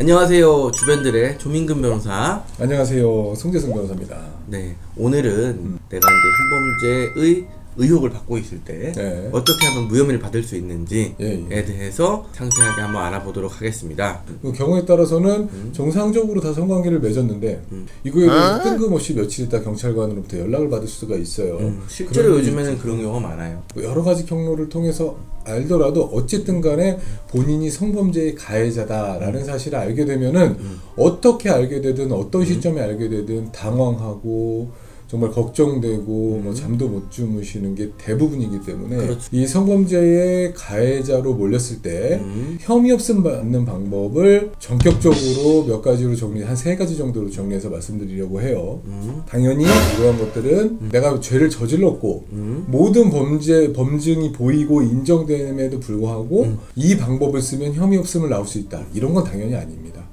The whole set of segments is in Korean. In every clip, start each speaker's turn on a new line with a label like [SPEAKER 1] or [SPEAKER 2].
[SPEAKER 1] 안녕하세요 주변들의 조민근 변호사
[SPEAKER 2] 안녕하세요. 송재승 변호사입니다.
[SPEAKER 1] 네 오늘은 내가 이제 성범죄의 의혹을 받고 있을 때
[SPEAKER 2] 네.
[SPEAKER 1] 어떻게 하면 무혐의를 받을 수 있는지에
[SPEAKER 2] 예, 예.
[SPEAKER 1] 대해서 상세하게 한번 알아보도록 하겠습니다
[SPEAKER 2] 그 경우에 따라서는
[SPEAKER 1] 음.
[SPEAKER 2] 정상적으로 다 성관계를 맺었는데 이거에 대해서 뜬금없이 며칠 있다 경찰관으로부터 연락을 받을 수가 있어요.
[SPEAKER 1] 음, 실제로
[SPEAKER 2] 그런
[SPEAKER 1] 요즘에는 그런 경우가 많아요
[SPEAKER 2] 뭐 여러 가지 경로를 통해서 알더라도 어쨌든 간에 본인이 성범죄의 가해자다라는 사실을 알게 되면은 어떻게 알게 되든 어떤 시점에 알게 되든 당황하고 정말 걱정되고 뭐 잠도 못 주무시는 게 대부분이기 때문에
[SPEAKER 1] 그렇죠.
[SPEAKER 2] 이 성범죄의 가해자로 몰렸을 때
[SPEAKER 1] 음.
[SPEAKER 2] 혐의 없음 받는 방법을 전격적으로 몇 가지로 정리 한 세 가지 정도로 정리해서 말씀드리려고 해요.
[SPEAKER 1] 음.
[SPEAKER 2] 당연히 이러한 것들은 내가 죄를 저질렀고
[SPEAKER 1] 음.
[SPEAKER 2] 모든 범죄 범증이 보이고 인정됨에도 불구하고
[SPEAKER 1] 음.
[SPEAKER 2] 이 방법을 쓰면 혐의 없음을 나올 수 있다. 이런 건 당연히 아닙니다.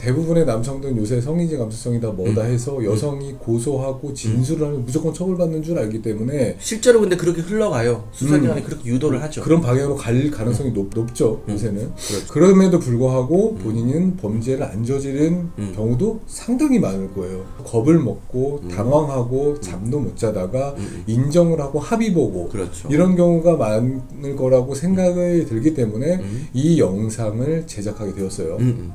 [SPEAKER 1] 음.
[SPEAKER 2] 대부분의 남성들은 요새 성인지 감수성이 다 뭐다 해서 여성이 고소하고 진술을 하면 무조건 처벌받는 줄 알기 때문에
[SPEAKER 1] 실제로 근데 그렇게 흘러가요 수사기관이 그렇게 유도를 하죠
[SPEAKER 2] 음. 그런 방향으로 갈 가능성이 높, 높죠 요새는
[SPEAKER 1] 음. 그렇죠.
[SPEAKER 2] 그럼에도 불구하고 본인은 범죄를 안 저지른
[SPEAKER 1] 음.
[SPEAKER 2] 경우도 상당히 많을 거예요 겁을 먹고 당황하고 잠도 못 자다가
[SPEAKER 1] 음.
[SPEAKER 2] 인정을 하고 합의 보고
[SPEAKER 1] 그렇죠
[SPEAKER 2] 이런 경우가 많을 거라고 생각이 들기 때문에
[SPEAKER 1] 음.
[SPEAKER 2] 이 영상을 제작하게 되었어요
[SPEAKER 1] 음, 음.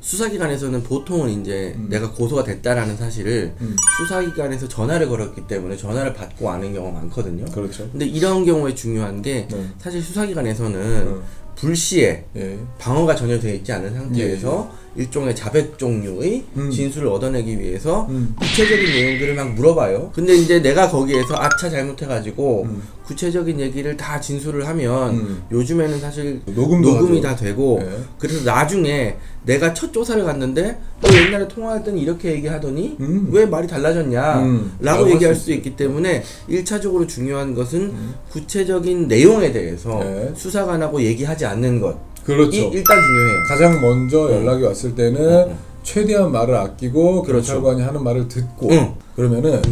[SPEAKER 1] 수사기관에서는 보통은 이제
[SPEAKER 2] 음.
[SPEAKER 1] 내가 고소가 됐다라는 사실을
[SPEAKER 2] 음.
[SPEAKER 1] 수사기관에서 전화를 걸었기 때문에 전화를 받고 아는 경우가 많거든요.
[SPEAKER 2] 그렇죠
[SPEAKER 1] 근데 이런 경우에 중요한 게
[SPEAKER 2] 네.
[SPEAKER 1] 사실 수사기관에서는
[SPEAKER 2] 어.
[SPEAKER 1] 불시에
[SPEAKER 2] 예.
[SPEAKER 1] 방어가 전혀 되어 있지 않은 상태에서 일종의 자백 종류의
[SPEAKER 2] 음.
[SPEAKER 1] 진술을 얻어내기 위해서
[SPEAKER 2] 음.
[SPEAKER 1] 구체적인 내용들을 막 물어봐요. 근데 이제 내가 거기에서 아차 잘못해가지고
[SPEAKER 2] 음.
[SPEAKER 1] 구체적인 얘기를 다 진술을 하면
[SPEAKER 2] 음.
[SPEAKER 1] 요즘에는 사실
[SPEAKER 2] 녹음도
[SPEAKER 1] 녹음이
[SPEAKER 2] 하죠.
[SPEAKER 1] 다 되고
[SPEAKER 2] 네.
[SPEAKER 1] 그래서 나중에 내가 첫 조사를 갔는데 너 옛날에 통화할 때는 이렇게 얘기하더니
[SPEAKER 2] 음.
[SPEAKER 1] 왜 말이 달라졌냐
[SPEAKER 2] 음.
[SPEAKER 1] 라고 얘기할
[SPEAKER 2] 수
[SPEAKER 1] 있기 때문에 일차적으로 중요한 것은 구체적인 내용에 대해서
[SPEAKER 2] 네.
[SPEAKER 1] 수사관하고 얘기하지 않는 것
[SPEAKER 2] 그렇죠
[SPEAKER 1] 이 일단 중요해요.
[SPEAKER 2] 가장 먼저 연락이 왔을 때는 최대한 말을 아끼고
[SPEAKER 1] 그렇죠.
[SPEAKER 2] 경찰관이 하는 말을 듣고
[SPEAKER 1] 응.
[SPEAKER 2] 그러면은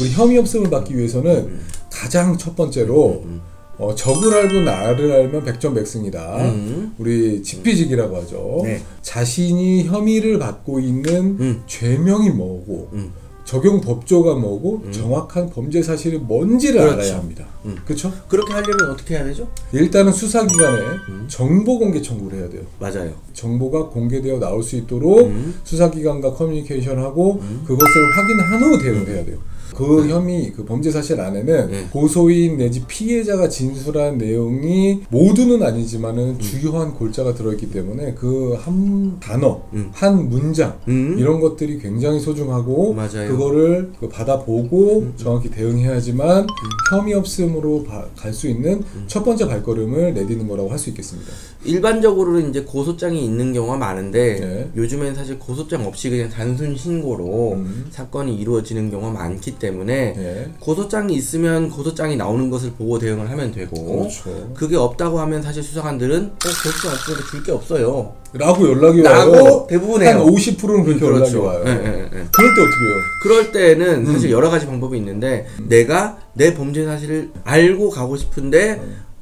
[SPEAKER 2] 우리 혐의 없음을 받기 위해서는 가장 첫 번째로 어, 적을 알고 나를 알면 백전백승이다.
[SPEAKER 1] 음.
[SPEAKER 2] 우리 지피지기라고 하죠.
[SPEAKER 1] 네.
[SPEAKER 2] 자신이 혐의를 받고 있는
[SPEAKER 1] 음.
[SPEAKER 2] 죄명이 뭐고
[SPEAKER 1] 음.
[SPEAKER 2] 적용 법조가 뭐고 정확한 범죄 사실이 뭔지를
[SPEAKER 1] 그렇죠.
[SPEAKER 2] 알아야 합니다.
[SPEAKER 1] 음.
[SPEAKER 2] 그렇죠?
[SPEAKER 1] 그렇게 하려면 어떻게 해야 되죠?
[SPEAKER 2] 일단은 수사기관에
[SPEAKER 1] 음.
[SPEAKER 2] 정보 공개 청구를 해야 돼요.
[SPEAKER 1] 맞아요.
[SPEAKER 2] 정보가 공개되어 나올 수 있도록
[SPEAKER 1] 음.
[SPEAKER 2] 수사기관과 커뮤니케이션하고 그것을 확인한 후 대응을 해야 돼요. 그 혐의, 그 범죄 사실 안에는
[SPEAKER 1] 네.
[SPEAKER 2] 고소인 내지 피해자가 진술한 내용이 모두는 아니지만은 주요한 골자가 들어있기 때문에 그 한 단어,
[SPEAKER 1] 음.
[SPEAKER 2] 한 문장
[SPEAKER 1] 음.
[SPEAKER 2] 이런 것들이 굉장히 소중하고
[SPEAKER 1] 맞아요. 음.
[SPEAKER 2] 그거를 그 받아보고 정확히 대응해야지만 혐의 없음으로 갈 수 있는
[SPEAKER 1] 음.
[SPEAKER 2] 첫 번째 발걸음을 내디는 거라고 할 수 있겠습니다.
[SPEAKER 1] 일반적으로는 이제 고소장이 있는 경우가 많은데
[SPEAKER 2] 네.
[SPEAKER 1] 요즘엔 사실 고소장 없이 그냥 단순 신고로
[SPEAKER 2] 음.
[SPEAKER 1] 사건이 이루어지는 경우가 많기 때문에
[SPEAKER 2] 네.
[SPEAKER 1] 고소장이 있으면 고소장이 나오는 것을 보고 대응을 하면 되고
[SPEAKER 2] 그렇죠.
[SPEAKER 1] 그게 없다고 하면 사실 수사관들은 어, 고소장 없으니까 줄 게 없어요.
[SPEAKER 2] 라고 연락이 와요.
[SPEAKER 1] 라고 대부분 해요.
[SPEAKER 2] 한 50%는 그렇게
[SPEAKER 1] 그렇죠.
[SPEAKER 2] 연락이 와요.
[SPEAKER 1] 예, 예, 예.
[SPEAKER 2] 그럴 때 어떻게 해요?
[SPEAKER 1] 그럴 때는
[SPEAKER 2] 음.
[SPEAKER 1] 사실 여러 가지 방법이 있는데 내가 내 범죄 사실을 알고 가고 싶은데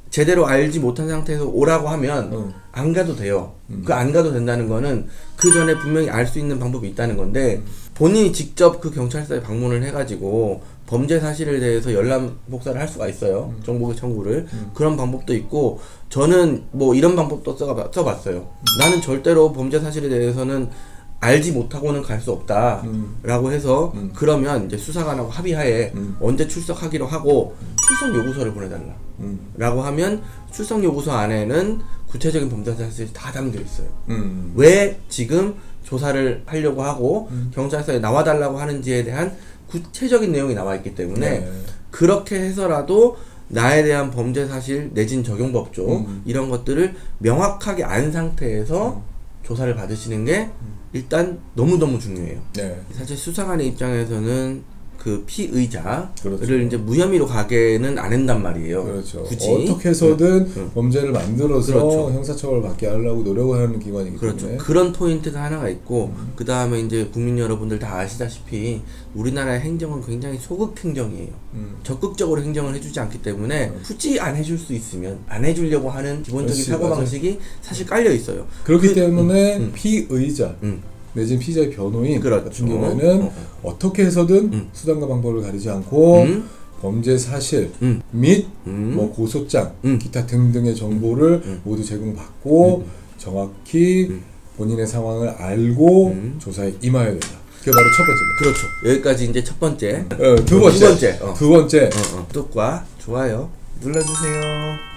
[SPEAKER 1] 제대로 알지 못한 상태에서 오라고 하면
[SPEAKER 2] 음.
[SPEAKER 1] 안 가도 돼요. 그안 가도 된다는 거는 그 전에 분명히 알 수 있는 방법이 있다는 건데 본인이 직접 그 경찰서에 방문을 해가지고 범죄 사실에 대해서 열람 복사를 할 수가 있어요. 정보 청구를 그런 방법도 있고 저는 뭐 이런 방법도 써가, 써봤어요. 나는 절대로 범죄 사실에 대해서는 알지 못하고는 갈 수 없다라고 해서 그러면 이제 수사관하고 합의하에
[SPEAKER 2] 음.
[SPEAKER 1] 언제 출석하기로 하고 출석 요구서를 보내달라.
[SPEAKER 2] 음.
[SPEAKER 1] 라고 하면 출석 요구서 안에는 구체적인 범죄 사실이 다 담겨 있어요.
[SPEAKER 2] 음.
[SPEAKER 1] 왜 지금 조사를 하려고 하고 경찰서에 나와달라고 하는지에 대한 구체적인 내용이 나와 있기 때문에
[SPEAKER 2] 네.
[SPEAKER 1] 그렇게 해서라도 나에 대한 범죄 사실 내진 적용 법조
[SPEAKER 2] 음.
[SPEAKER 1] 이런 것들을 명확하게 안 상태에서 조사를 받으시는 게 일단 너무너무 중요해요.
[SPEAKER 2] 네.
[SPEAKER 1] 사실 수사관의 입장에서는 그 피의자를
[SPEAKER 2] 그렇죠.
[SPEAKER 1] 이제 무혐의로 가게는 안 한단 말이에요.
[SPEAKER 2] 그렇죠.
[SPEAKER 1] 굳이
[SPEAKER 2] 어떻게 해서든
[SPEAKER 1] 응.
[SPEAKER 2] 범죄를 만들어서
[SPEAKER 1] 그렇죠.
[SPEAKER 2] 형사처벌 받게 하려고 노력을 하는 기관이기
[SPEAKER 1] 그렇죠.
[SPEAKER 2] 때문에
[SPEAKER 1] 그런 포인트가 하나가 있고
[SPEAKER 2] 음.
[SPEAKER 1] 그 다음에 이제 국민 여러분들 다 아시다시피 우리나라의 행정은 굉장히 소극 행정이에요.
[SPEAKER 2] 음.
[SPEAKER 1] 적극적으로 행정을 해주지 않기 때문에
[SPEAKER 2] 음.
[SPEAKER 1] 굳이 안 해줄 수 있으면 안 해주려고 하는 기본적인 사고. 방식이 사실 깔려 있어요.
[SPEAKER 2] 그렇기
[SPEAKER 1] 그-
[SPEAKER 2] 때문에
[SPEAKER 1] 음.
[SPEAKER 2] 피의자
[SPEAKER 1] 음,
[SPEAKER 2] 내지는 피의자의 변호인
[SPEAKER 1] 그렇죠.
[SPEAKER 2] 같은 경우에는
[SPEAKER 1] 어,
[SPEAKER 2] 어, 떻게 해서든
[SPEAKER 1] 음.
[SPEAKER 2] 수단과 방법을 가리지 않고
[SPEAKER 1] 음,
[SPEAKER 2] 범죄 사실
[SPEAKER 1] 음,
[SPEAKER 2] 및
[SPEAKER 1] 음.
[SPEAKER 2] 뭐 고소장,
[SPEAKER 1] 음.
[SPEAKER 2] 기타 등등의 정보를
[SPEAKER 1] 음.
[SPEAKER 2] 모두 제공받고 정확히
[SPEAKER 1] 음.
[SPEAKER 2] 본인의 상황을 알고
[SPEAKER 1] 음.
[SPEAKER 2] 조사에 임해야 된다. 그게 바로 첫 번째입니다.
[SPEAKER 1] 그렇죠. 여기까지 이제 첫 번째.
[SPEAKER 2] 어,
[SPEAKER 1] 두두
[SPEAKER 2] 번째.
[SPEAKER 1] 번째. 어.
[SPEAKER 2] 두 번째.
[SPEAKER 1] 어, 어. 구독과 좋아요 눌러주세요.